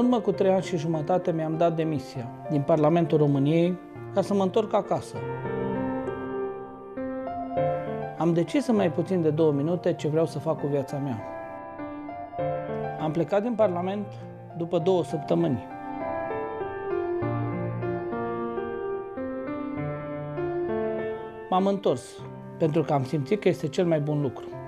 În urmă cu trei ani și jumătate mi-am dat demisia din Parlamentul României ca să mă întorc acasă. Am decis în mai puțin de două minute ce vreau să fac cu viața mea. Am plecat din Parlament după două săptămâni. M-am întors pentru că am simțit că este cel mai bun lucru.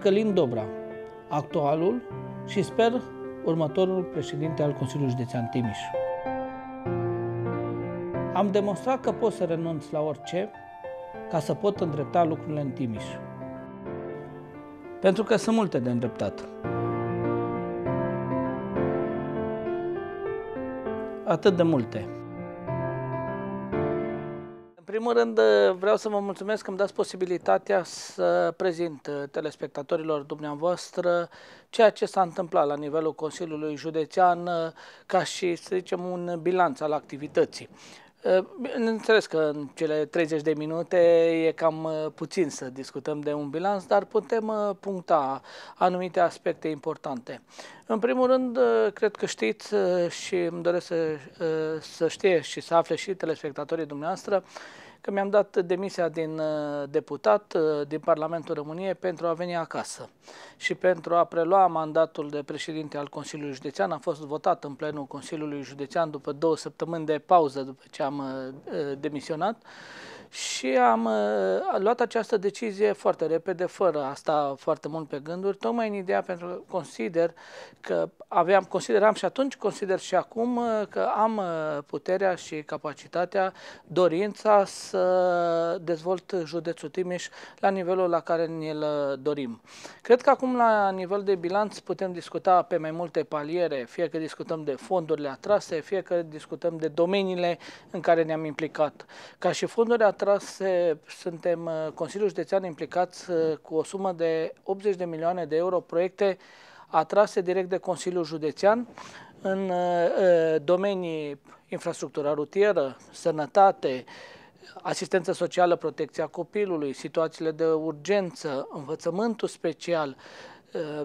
Călin Dobra, actualul și sper următorul președinte al Consiliului Județean Timiș. Am demonstrat că pot să renunț la orice ca să pot îndrepta lucrurile în Timiș. Pentru că sunt multe de îndreptat. Atât de multe primul rând uh, vreau să vă mulțumesc că îmi dați posibilitatea să prezint uh, telespectatorilor dumneavoastră ceea ce s-a întâmplat la nivelul Consiliului Județean uh, ca și, să zicem, un bilanț al activității. Înțeles că în cele 30 de minute e cam puțin să discutăm de un bilanț, dar putem puncta anumite aspecte importante. În primul rând, cred că știți și îmi doresc să, să știe și să afle și telespectatorii dumneavoastră că mi-am dat demisia din uh, deputat uh, din Parlamentul României pentru a veni acasă și pentru a prelua mandatul de președinte al Consiliului Județean. Am fost votat în plenul Consiliului Județean după două săptămâni de pauză după ce am uh, demisionat și am uh, luat această decizie foarte repede, fără a sta foarte mult pe gânduri, tocmai în ideea pentru că consider că aveam, consideram și atunci, consider și acum uh, că am uh, puterea și capacitatea, dorința să dezvolt județul Timiș la nivelul la care ne-l dorim. Cred că acum la nivel de bilanț putem discuta pe mai multe paliere, fie că discutăm de fondurile atrase, fie că discutăm de domeniile în care ne-am implicat. Ca și fondurile atrase, suntem uh, Consiliul Județean implicați uh, cu o sumă de 80 de milioane de euro proiecte atrase direct de Consiliul Județean în uh, domenii infrastructura rutieră, sănătate, asistență socială, protecția copilului, situațiile de urgență, învățământul special, Uh,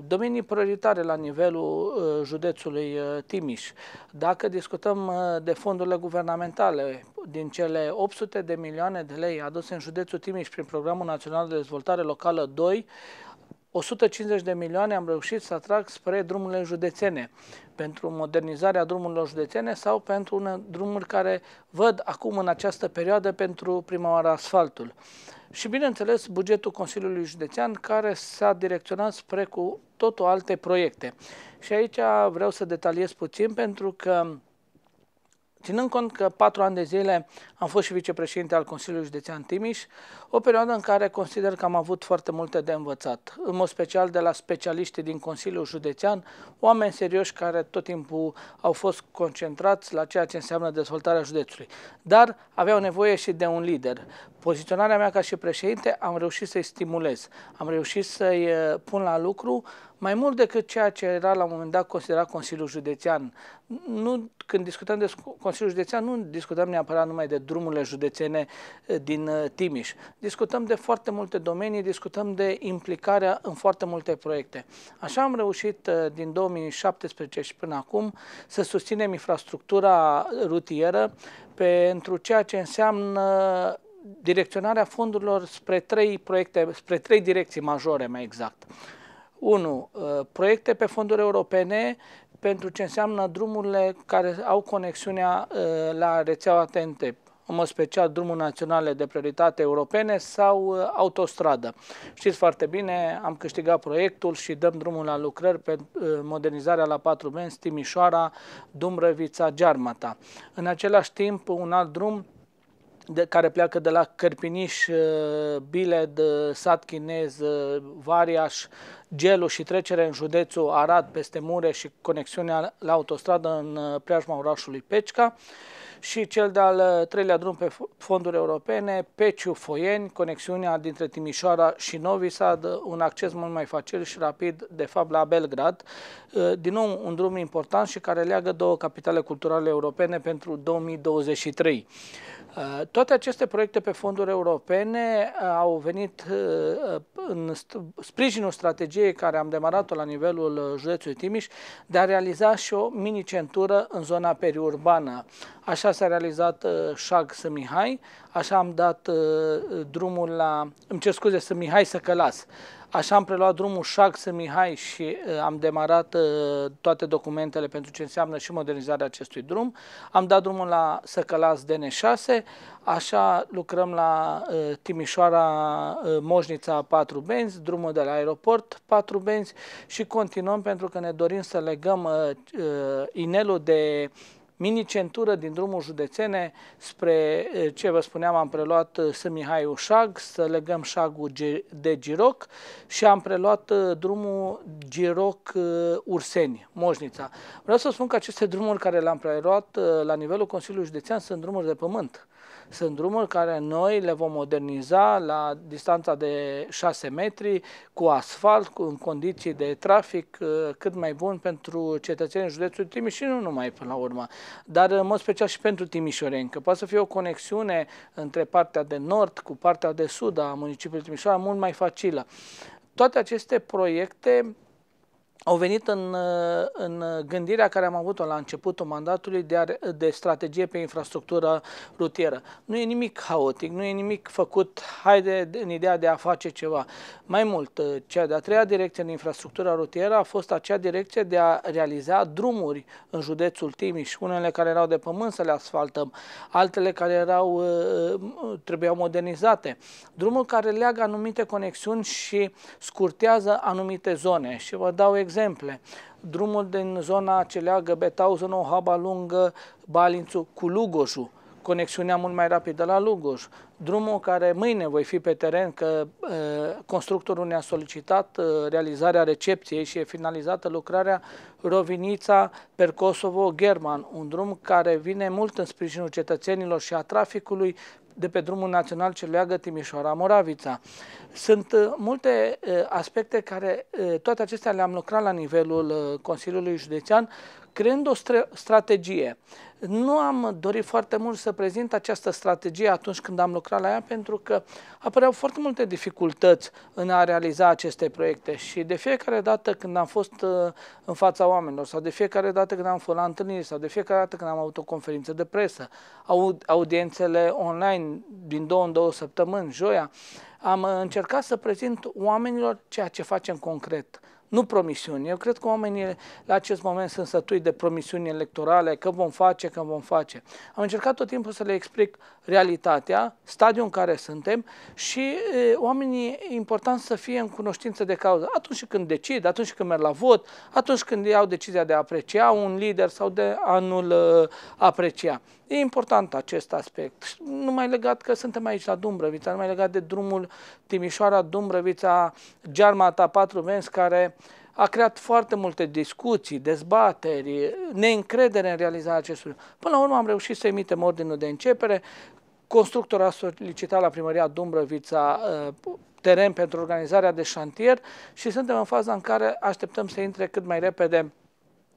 domenii prioritare la nivelul uh, județului uh, Timiș. Dacă discutăm de fondurile guvernamentale, din cele 800 de milioane de lei aduse în județul Timiș prin Programul Național de Dezvoltare Locală 2, 150 de milioane am reușit să atrag spre drumurile județene, pentru modernizarea drumurilor județene sau pentru une drumuri care văd acum în această perioadă pentru prima oară asfaltul și, bineînțeles, bugetul Consiliului Județean, care s-a direcționat spre cu totul alte proiecte. Și aici vreau să detaliez puțin, pentru că Ținând cont că patru ani de zile am fost și vicepreședinte al Consiliului Județean Timiș, o perioadă în care consider că am avut foarte multe de învățat, în mod special de la specialiștii din Consiliul Județean, oameni serioși care tot timpul au fost concentrați la ceea ce înseamnă dezvoltarea județului. Dar aveau nevoie și de un lider. Poziționarea mea ca și președinte am reușit să-i stimulez, am reușit să-i eh, pun la lucru mai mult decât ceea ce era la un moment dat considerat Consiliul Județean. Nu, când discutăm de Consiliul Județean, nu discutăm neapărat numai de drumurile județene eh, din eh, Timiș. Discutăm de foarte multe domenii, discutăm de implicarea în foarte multe proiecte. Așa am reușit eh, din 2017 și până acum să susținem infrastructura rutieră pentru ceea ce înseamnă direcționarea fondurilor spre trei proiecte, spre trei direcții majore mai exact. 1. Uh, proiecte pe fonduri europene pentru ce înseamnă drumurile care au conexiunea uh, la rețeaua TNT, în mod special drumuri naționale de prioritate europene sau uh, autostradă. Știți foarte bine, am câștigat proiectul și dăm drumul la lucrări pe modernizarea la patru benzi Timișoara, Dumbrăvița, Gearmata. În același timp, un alt drum de, care pleacă de la Cărpiniș, Biled, Sat Chinez, Variaș, Gelu și trecere în județul Arad peste Mureș și conexiunea la autostradă în preajma orașului Pecica și cel de-al treilea drum pe fonduri europene, Peciu-Foieni, conexiunea dintre Timișoara și Novi Sad, un acces mult mai facil și rapid, de fapt, la Belgrad. Din nou, un drum important și care leagă două capitale culturale europene pentru 2023. Uh, toate aceste proiecte pe fonduri europene uh, au venit uh, în sprijinul strategiei care am demarat-o la nivelul județului Timiș de a realiza și o mini-centură în zona periurbană. Așa s-a realizat Șag Sămihai, așa am dat drumul la, îmi cer scuze, Sămihai Săcălas. Așa am preluat drumul Șac Mihai și uh, am demarat uh, toate documentele pentru ce înseamnă și modernizarea acestui drum. Am dat drumul la Săcălas DN6, așa lucrăm la uh, Timișoara uh, Moșnița 4 benzi, drumul de la aeroport 4 benzi și continuăm pentru că ne dorim să legăm uh, uh, inelul de mini-centură din drumul județene spre ce vă spuneam, am preluat Sămihai Ușag, să legăm șagul de Giroc și am preluat drumul Giroc-Urseni, Moșnița. Vreau să spun că aceste drumuri care le-am preluat la nivelul Consiliului Județean sunt drumuri de pământ. Sunt drumuri care noi le vom moderniza la distanța de 6 metri, cu asfalt, cu, în condiții de trafic uh, cât mai bun pentru cetățenii județului Timiș și nu numai până la urmă, dar în mod special și pentru timișoreni, că poate să fie o conexiune între partea de nord cu partea de sud a municipiului Timișoara mult mai facilă. Toate aceste proiecte au venit în, în gândirea care am avut-o la începutul mandatului de, a, de strategie pe infrastructură rutieră. Nu e nimic haotic, nu e nimic făcut, haide, în ideea de a face ceva. Mai mult, cea de-a treia direcție în infrastructura rutieră a fost acea direcție de a realiza drumuri în județul Timiș, unele care erau de pământ să le asfaltăm, altele care erau, trebuiau modernizate. Drumul care leagă anumite conexiuni și scurtează anumite zone. Și vă dau exemple. Drumul din zona ce leagă Betauzen, Haba Lungă, Balințu cu Lugoșul, conexiunea mult mai rapidă la Lugoj. Drumul care mâine voi fi pe teren, că uh, constructorul ne-a solicitat uh, realizarea recepției și e finalizată lucrarea Rovinița per Kosovo German, un drum care vine mult în sprijinul cetățenilor și a traficului de pe drumul național ce leagă Timișoara-Moravița. Sunt uh, multe uh, aspecte care, uh, toate acestea le-am lucrat la nivelul Consiliului Județean, creând o strategie. Nu am dorit foarte mult să prezint această strategie atunci când am lucrat la ea, pentru că apăreau foarte multe dificultăți în a realiza aceste proiecte și de fiecare dată când am fost în fața oamenilor sau de fiecare dată când am fost la întâlniri sau de fiecare dată când am avut o conferință de presă, audiențele online din două în două săptămâni, joia, am încercat să prezint oamenilor ceea ce facem concret nu promisiuni. Eu cred că oamenii la acest moment sunt sătui de promisiuni electorale, că vom face, că vom face. Am încercat tot timpul să le explic realitatea, stadiul în care suntem și e, oamenii e important să fie în cunoștință de cauză. Atunci când decid, atunci când merg la vot, atunci când iau decizia de a aprecia un lider sau de a nu-l aprecia. E important acest aspect. Nu mai legat că suntem aici la Dumbrăvița, nu mai legat de drumul Timișoara-Dumbrăvița, Gearmata 4 Vens, care a creat foarte multe discuții, dezbateri, neîncredere în realizarea acestui. Până la urmă am reușit să emitem ordinul de începere. Constructorul a solicitat la primăria Dumbrăvița uh, teren pentru organizarea de șantier și suntem în faza în care așteptăm să intre cât mai repede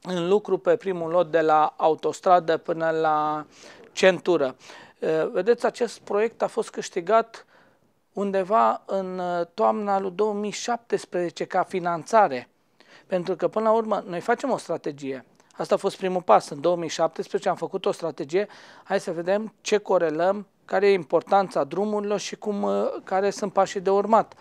în lucru pe primul lot de la autostradă până la centură. Vedeți, acest proiect a fost câștigat undeva în toamna lui 2017 ca finanțare. Pentru că, până la urmă, noi facem o strategie. Asta a fost primul pas. În 2017 am făcut o strategie. Hai să vedem ce corelăm, care e importanța drumurilor și cum, care sunt pașii de urmat.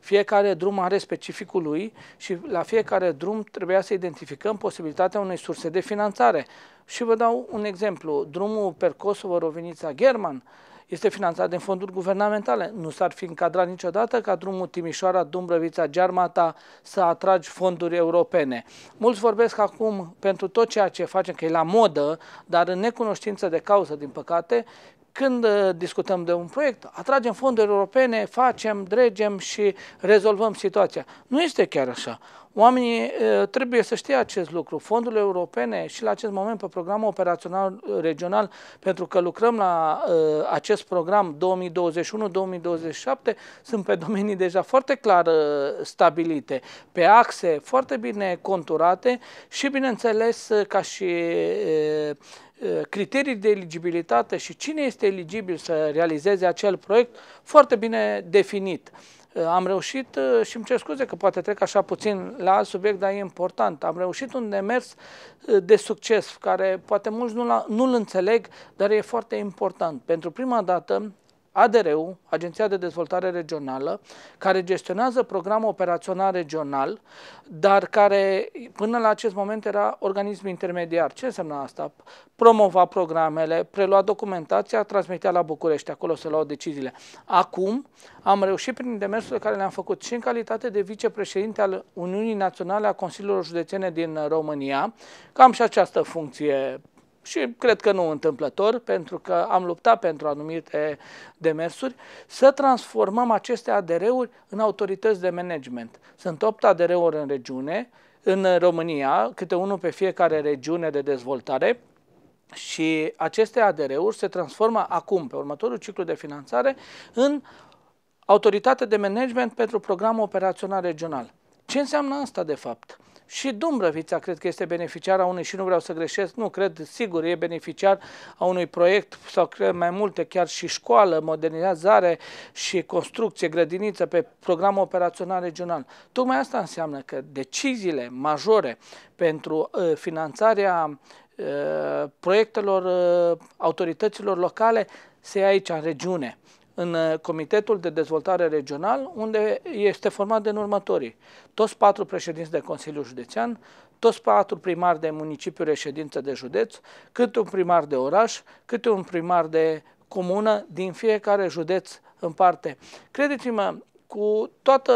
Fiecare drum are specificul lui și la fiecare drum trebuia să identificăm posibilitatea unei surse de finanțare. Și vă dau un exemplu. Drumul per Kosovo-Rovinița German este finanțat din fonduri guvernamentale. Nu s-ar fi încadrat niciodată ca drumul Timișoara, Dumbrăvița, Gearmata să atragi fonduri europene. Mulți vorbesc acum pentru tot ceea ce facem, că e la modă, dar în necunoștință de cauză, din păcate, când uh, discutăm de un proiect, atragem fonduri europene, facem, dregem și rezolvăm situația. Nu este chiar așa. Oamenii uh, trebuie să știe acest lucru. Fondurile europene și la acest moment pe programul operațional regional, pentru că lucrăm la uh, acest program 2021-2027, sunt pe domenii deja foarte clar uh, stabilite, pe axe foarte bine conturate și, bineînțeles, ca și uh, criterii de eligibilitate și cine este eligibil să realizeze acel proiect foarte bine definit. Am reușit, și îmi cer scuze că poate trec așa puțin la alt subiect, dar e important, am reușit un demers de succes, care poate mulți nu-l nu înțeleg, dar e foarte important. Pentru prima dată, ADR-ul, Agenția de Dezvoltare Regională, care gestionează programul operațional regional, dar care până la acest moment era organism intermediar. Ce înseamnă asta? Promova programele, prelua documentația, transmitea la București, acolo se luau deciziile. Acum am reușit prin demersurile care le-am făcut și în calitate de vicepreședinte al Uniunii Naționale a Consiliilor Județene din România, că am și această funcție și cred că nu întâmplător, pentru că am luptat pentru anumite demersuri, să transformăm aceste ADR-uri în autorități de management. Sunt 8 ADR-uri în regiune, în România, câte unul pe fiecare regiune de dezvoltare, și aceste ADR-uri se transformă acum, pe următorul ciclu de finanțare, în autoritate de management pentru programul operațional regional. Ce înseamnă asta, de fapt? Și Dumbrăvița cred că este beneficiar a unui, și nu vreau să greșesc, nu cred, sigur, e beneficiar a unui proiect sau cred mai multe, chiar și școală, modernizare și construcție, grădiniță pe programul operațional regional. Tocmai asta înseamnă că deciziile majore pentru uh, finanțarea uh, proiectelor uh, autorităților locale se ia aici, în regiune în uh, Comitetul de Dezvoltare Regional, unde este format din următorii. Toți patru președinți de Consiliu Județean, toți patru primari de municipiu reședință de județ, câte un primar de oraș, câte un primar de comună din fiecare județ în parte. Credeți-mă, cu toată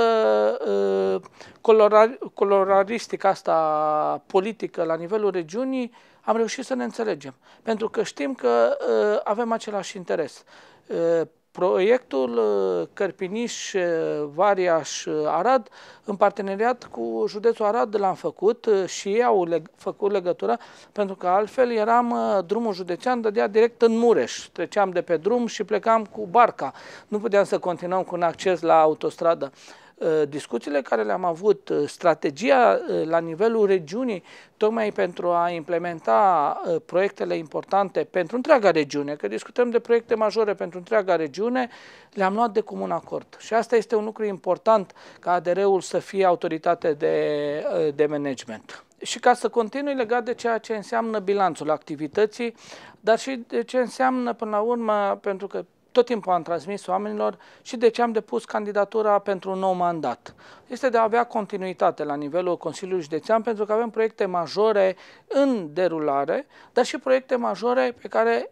uh, colorar, coloraristica asta politică la nivelul regiunii, am reușit să ne înțelegem. Pentru că știm că uh, avem același interes. Uh, Proiectul uh, Cărpiniș, uh, Variaș, uh, Arad, în parteneriat cu județul Arad l-am făcut și ei au leg- făcut legătura, pentru că altfel eram, drumul județean dădea direct în Mureș. Treceam de pe drum și plecam cu barca. Nu puteam să continuăm cu un acces la autostradă. Uh, discuțiile care le-am avut, uh, strategia uh, la nivelul regiunii, tocmai pentru a implementa proiectele importante pentru întreaga regiune, că discutăm de proiecte majore pentru întreaga regiune, le-am luat de comun acord. Și asta este un lucru important ca ADR-ul să fie autoritate de, de management. Și ca să continui legat de ceea ce înseamnă bilanțul activității, dar și de ce înseamnă până la urmă, pentru că tot timpul am transmis oamenilor și de ce am depus candidatura pentru un nou mandat. Este de a avea continuitate la nivelul Consiliului Județean pentru că avem proiecte majore în derulare, dar și proiecte majore pe care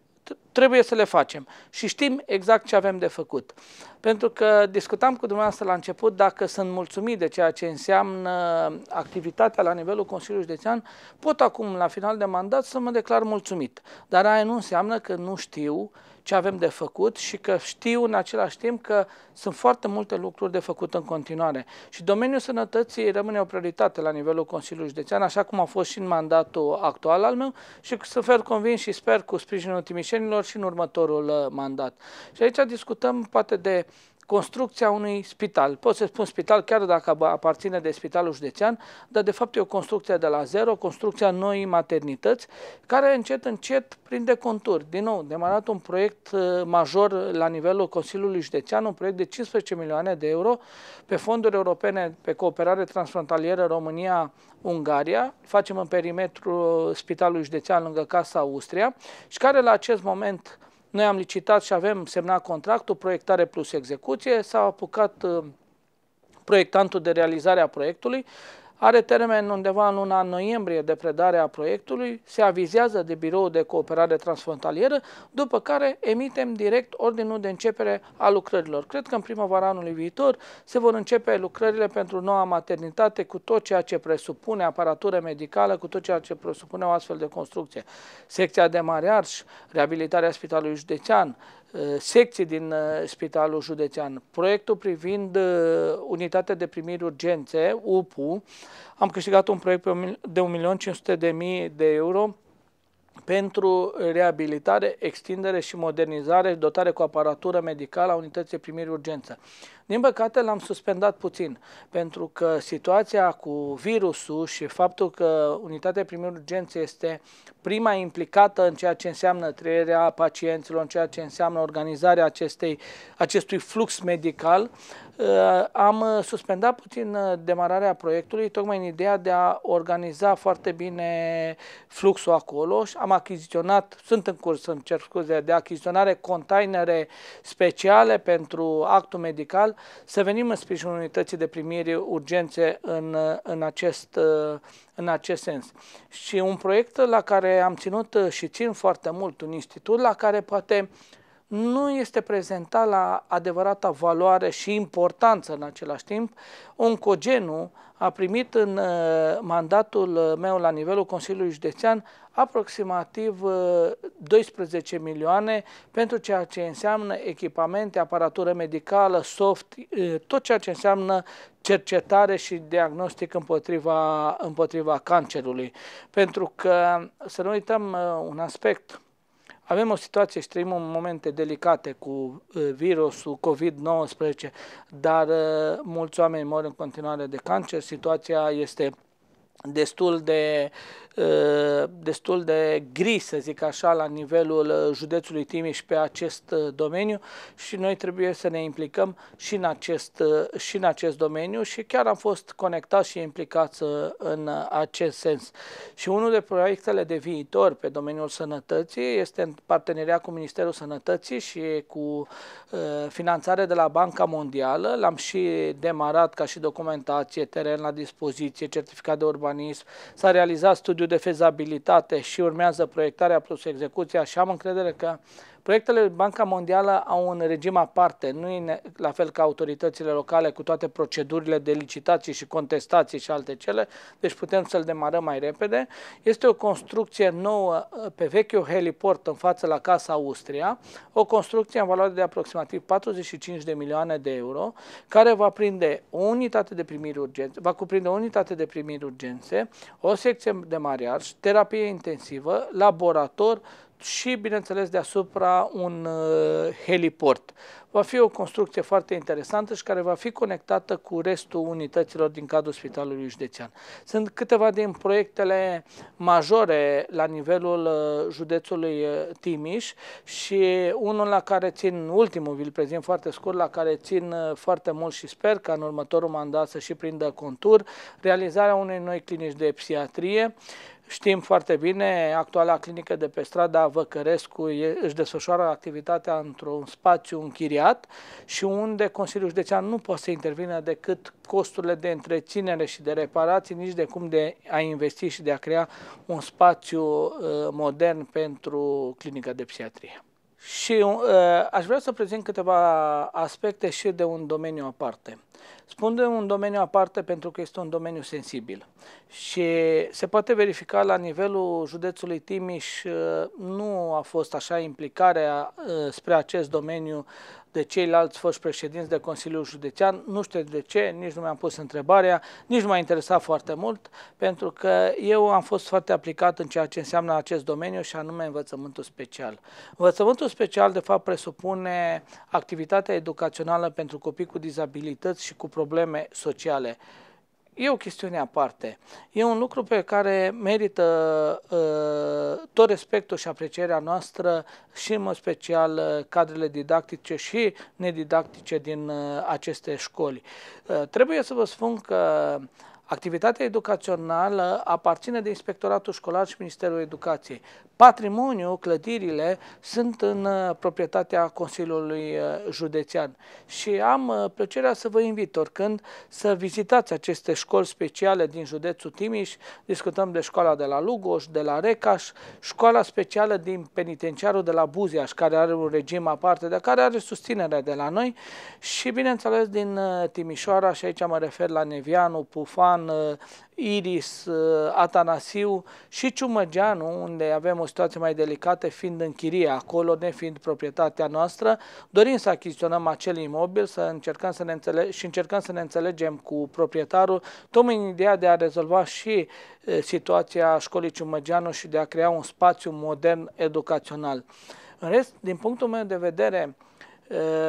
trebuie să le facem și știm exact ce avem de făcut. Pentru că discutam cu dumneavoastră la început dacă sunt mulțumit de ceea ce înseamnă activitatea la nivelul Consiliului Județean, pot acum, la final de mandat, să mă declar mulțumit. Dar aia nu înseamnă că nu știu ce avem de făcut și că știu în același timp că sunt foarte multe lucruri de făcut în continuare. Și domeniul sănătății rămâne o prioritate la nivelul Consiliului Județean, așa cum a fost și în mandatul actual al meu și sunt fel convins și sper cu sprijinul timișenilor și în următorul uh, mandat. Și aici discutăm poate de construcția unui spital. Pot să spun spital chiar dacă aparține de spitalul județean, dar de fapt e o construcție de la zero, construcția noii maternități, care încet, încet prinde conturi. Din nou, demarat un proiect uh, major la nivelul Consiliului Județean, un proiect de 15 milioane de euro pe fonduri europene pe cooperare transfrontalieră România-Ungaria, facem în perimetru Spitalului Județean lângă Casa Austria și care la acest moment noi am licitat și avem semnat contractul, proiectare plus execuție, s-a apucat uh, proiectantul de realizare a proiectului are termen undeva în luna noiembrie de predare a proiectului, se avizează de birou de cooperare transfrontalieră, după care emitem direct ordinul de începere a lucrărilor. Cred că în primăvara anului viitor se vor începe lucrările pentru noua maternitate cu tot ceea ce presupune aparatură medicală, cu tot ceea ce presupune o astfel de construcție. Secția de mare arș, reabilitarea spitalului județean, secții din Spitalul Județean. Proiectul privind unitatea de primiri urgențe, UPU, am câștigat un proiect de 1.500.000 de euro pentru reabilitare, extindere și modernizare și dotare cu aparatură medicală a unității primiri urgență. Din păcate l-am suspendat puțin, pentru că situația cu virusul și faptul că unitatea primiri urgență este prima implicată în ceea ce înseamnă trăirea pacienților, în ceea ce înseamnă organizarea acestei, acestui flux medical, Uh, am uh, suspendat puțin uh, demararea proiectului, tocmai în ideea de a organiza foarte bine fluxul acolo și am achiziționat, sunt în curs, să cer scuze, de achiziționare containere speciale pentru actul medical, să venim în sprijinul unității de primire urgențe în, în, acest, în acest sens. Și un proiect la care am ținut și țin foarte mult, un institut la care poate nu este prezentat la adevărata valoare și importanță în același timp. Oncogenul a primit în uh, mandatul meu la nivelul Consiliului Județean aproximativ 12 uh, milioane pentru ceea ce înseamnă echipamente, aparatură medicală, soft, uh, tot ceea ce înseamnă cercetare și diagnostic împotriva, împotriva cancerului. Pentru că, să nu uităm un aspect, avem o situație și trăim în momente delicate cu uh, virusul COVID-19, dar uh, mulți oameni mor în continuare de cancer. Situația este destul de, uh, destul de gri, să zic așa, la nivelul uh, județului Timiș pe acest uh, domeniu și noi trebuie să ne implicăm și în acest, și în acest domeniu și chiar am fost conectați și implicați în acest sens. Și unul de proiectele de viitor pe domeniul sănătății este în parteneria cu Ministerul Sănătății și cu finanțare de la Banca Mondială. L-am și demarat ca și documentație, teren la dispoziție, certificat de urbanism urbanism, s-a realizat studiu de fezabilitate și urmează proiectarea plus execuția și am încredere că Proiectele Banca Mondială au un regim aparte, nu e la fel ca autoritățile locale cu toate procedurile de licitații și contestații și alte cele, deci putem să-l demarăm mai repede. Este o construcție nouă uh, pe vechiul heliport în față la Casa Austria, o construcție în valoare de aproximativ 45 de milioane de euro, care va prinde o unitate de primiri urgențe, va cuprinde o unitate de primiri urgențe, o secție de mariaj, terapie intensivă, laborator, și, bineînțeles, deasupra un uh, heliport. Va fi o construcție foarte interesantă și care va fi conectată cu restul unităților din cadrul Spitalului Județean. Sunt câteva din proiectele majore la nivelul uh, județului uh, Timiș și unul la care țin, ultimul vi-l prezint foarte scurt, la care țin foarte mult și sper ca în următorul mandat să și prindă contur, realizarea unei noi clinici de psiatrie Știm foarte bine, actuala clinică de pe strada Văcărescu își desfășoară activitatea într-un spațiu închiriat și unde Consiliul Județean nu poate să intervină decât costurile de întreținere și de reparații, nici de cum de a investi și de a crea un spațiu uh, modern pentru clinica de psiatrie. Și uh, aș vrea să prezint câteva aspecte și de un domeniu aparte. Spun de un domeniu aparte pentru că este un domeniu sensibil și se poate verifica la nivelul județului Timiș, uh, nu a fost așa implicarea uh, spre acest domeniu de ceilalți foști președinți de Consiliul Județean. Nu știu de ce, nici nu mi-am pus întrebarea, nici nu m-a interesat foarte mult, pentru că eu am fost foarte aplicat în ceea ce înseamnă acest domeniu și anume învățământul special. Învățământul special, de fapt, presupune activitatea educațională pentru copii cu dizabilități și cu probleme sociale. E o chestiune aparte. E un lucru pe care merită uh, tot respectul și aprecierea noastră și în mod special uh, cadrele didactice și nedidactice din uh, aceste școli. Uh, trebuie să vă spun că Activitatea educațională aparține de Inspectoratul Școlar și Ministerul Educației. Patrimoniul, clădirile, sunt în uh, proprietatea Consiliului uh, Județean și am uh, plăcerea să vă invit oricând să vizitați aceste școli speciale din județul Timiș. Discutăm de școala de la Lugoș, de la Recaș, școala specială din penitenciarul de la Buziaș, care are un regim aparte, de care are susținerea de la noi și, bineînțeles, din Timișoara, și aici mă refer la Nevianu, Pufan, Județean, Iris, Atanasiu și Ciumăgeanu, unde avem o situație mai delicată, fiind în chirie acolo, nefiind proprietatea noastră, dorim să achiziționăm acel imobil să încercăm să ne înțele- și încercăm să ne înțelegem cu proprietarul, tocmai în ideea de a rezolva și situația școlii Ciumăgeanu și de a crea un spațiu modern educațional. În rest, din punctul meu de vedere,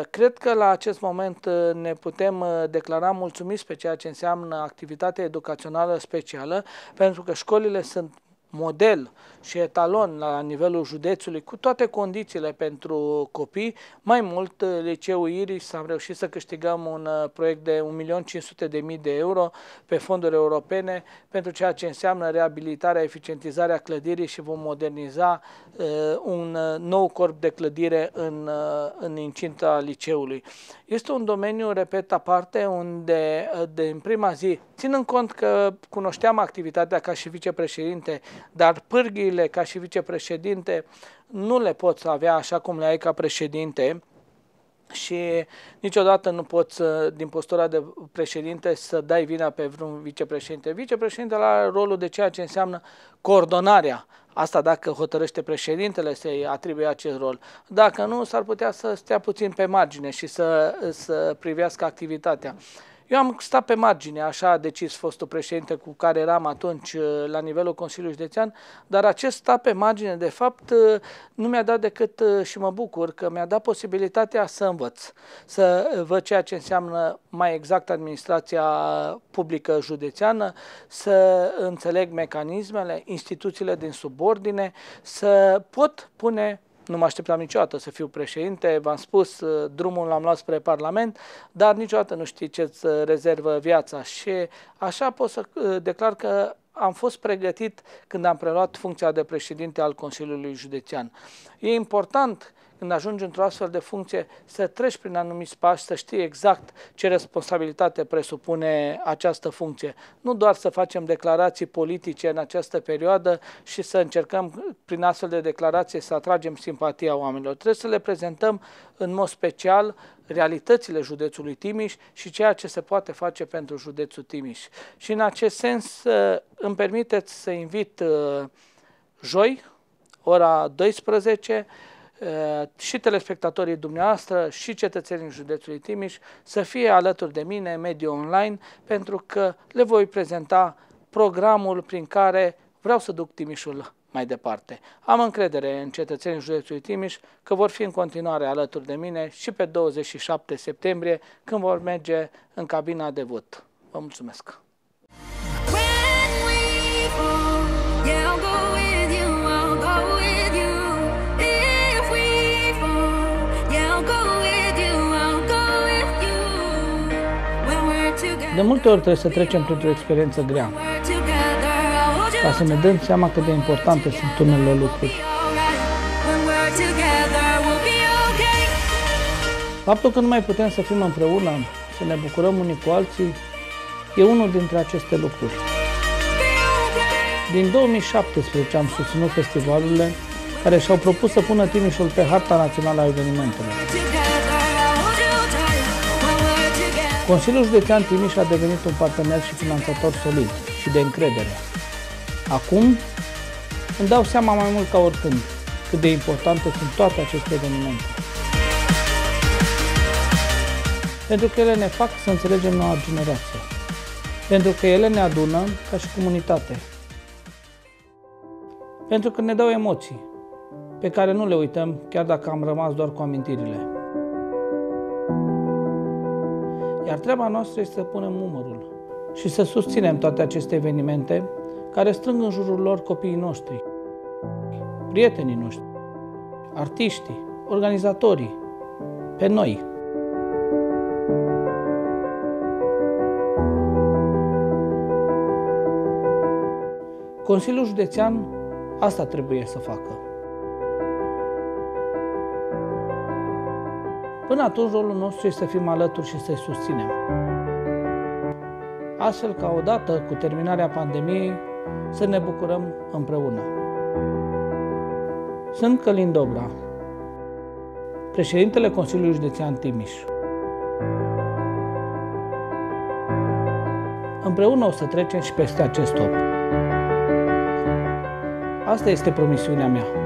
Cred că la acest moment ne putem declara mulțumiți pe ceea ce înseamnă activitatea educațională specială, pentru că școlile sunt model și etalon la nivelul județului cu toate condițiile pentru copii. Mai mult, Liceul Iris am reușit să câștigăm un uh, proiect de 1.500.000 de euro pe fonduri europene pentru ceea ce înseamnă reabilitarea, eficientizarea clădirii și vom moderniza uh, un uh, nou corp de clădire în, uh, în incinta liceului. Este un domeniu, repet, aparte, unde uh, de în prima zi, ținând cont că cunoșteam activitatea ca și vicepreședinte, dar pârghiile ca și vicepreședinte nu le poți avea așa cum le ai ca președinte și niciodată nu poți, din postura de președinte, să dai vina pe vreun vicepreședinte. Vicepreședintele are rolul de ceea ce înseamnă coordonarea. Asta dacă hotărăște președintele să-i atribuie acest rol. Dacă nu, s-ar putea să stea puțin pe margine și să, să privească activitatea. Eu am stat pe margine, așa a decis fostul președinte cu care eram atunci uh, la nivelul Consiliului Județean, dar acest stat pe margine, de fapt, uh, nu mi-a dat decât, uh, și mă bucur, că mi-a dat posibilitatea să învăț, să văd ceea ce înseamnă mai exact administrația publică județeană, să înțeleg mecanismele, instituțiile din subordine, să pot pune nu mă așteptam niciodată să fiu președinte, v-am spus, uh, drumul l-am luat spre Parlament, dar niciodată nu știi ce-ți uh, rezervă viața și așa pot să uh, declar că am fost pregătit când am preluat funcția de președinte al Consiliului Județean. E important când ajungi într-o astfel de funcție, să treci prin anumiți pași, să știi exact ce responsabilitate presupune această funcție. Nu doar să facem declarații politice în această perioadă și să încercăm prin astfel de declarații să atragem simpatia oamenilor. Trebuie să le prezentăm în mod special realitățile județului Timiș și ceea ce se poate face pentru județul Timiș. Și în acest sens îmi permiteți să invit uh, joi, ora 12, Eh, și telespectatorii dumneavoastră și cetățenii județului Timiș să fie alături de mine, mediul online, pentru că le voi prezenta programul prin care vreau să duc Timișul mai departe. Am încredere în cetățenii județului Timiș că vor fi în continuare alături de mine și pe 27 septembrie când vor merge în cabina de vot. Vă mulțumesc! De multe ori trebuie să trecem printr-o experiență grea ca să ne dăm seama cât de importante sunt unele lucruri. Faptul că nu mai putem să fim împreună, să ne bucurăm unii cu alții, e unul dintre aceste lucruri. Din 2017 am susținut festivalurile care și-au propus să pună Timișul pe harta națională a evenimentelor. Consiliul Județean Timiș a devenit un partener și finanțator solid și de încredere. Acum îmi dau seama mai mult ca oricând cât de importante sunt toate aceste evenimente. Pentru că ele ne fac să înțelegem noua generație. Pentru că ele ne adună ca și comunitate. Pentru că ne dau emoții pe care nu le uităm chiar dacă am rămas doar cu amintirile. Iar treaba noastră este să punem numărul și să susținem toate aceste evenimente care strâng în jurul lor copiii noștri, prietenii noștri, artiștii, organizatorii, pe noi. Consiliul Județean asta trebuie să facă. Până atunci, rolul nostru este să fim alături și să-i susținem. Astfel ca odată cu terminarea pandemiei să ne bucurăm împreună. Sunt Călin Dobra, președintele Consiliului Județean Timiș. Împreună o să trecem și peste acest top. Asta este promisiunea mea.